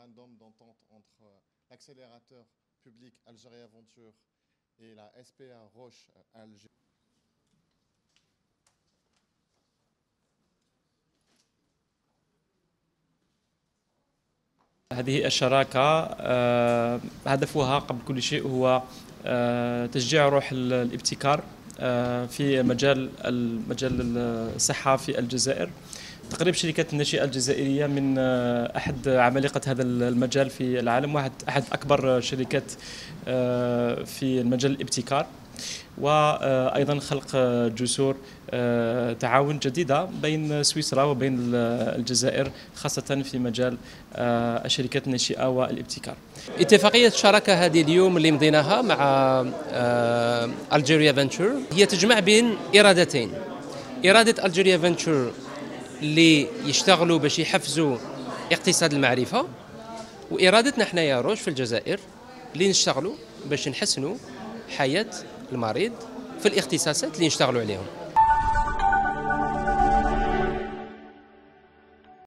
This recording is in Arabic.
mémorandum d'entente entre l'accélérateur public Algérie Aventure et la SPA Roche Alger. هذه الشراكة آه، هدفها قبل كل شيء هو آه، تشجيع روح الابتكار آه، في مجال مجال الصحة في الجزائر تقريب شركات الناشئة الجزائرية من أحد عمالقة هذا المجال في العالم واحد أحد أكبر شركات في المجال الابتكار وأيضا خلق جسور آه، تعاون جديدة بين سويسرا وبين الجزائر خاصة في مجال آه، الشركات الناشئة والابتكار. اتفاقية الشراكه هذه اليوم اللي مضيناها مع الجيريا فنتشر هي تجمع بين إرادتين. إرادة الجيريا فنتشر اللي يشتغلوا باش يحفزوا اقتصاد المعرفة. وإرادتنا حنايا روش في الجزائر اللي نشتغلوا باش نحسنوا حياة المريض في الاختصاصات اللي نشتغلوا عليهم.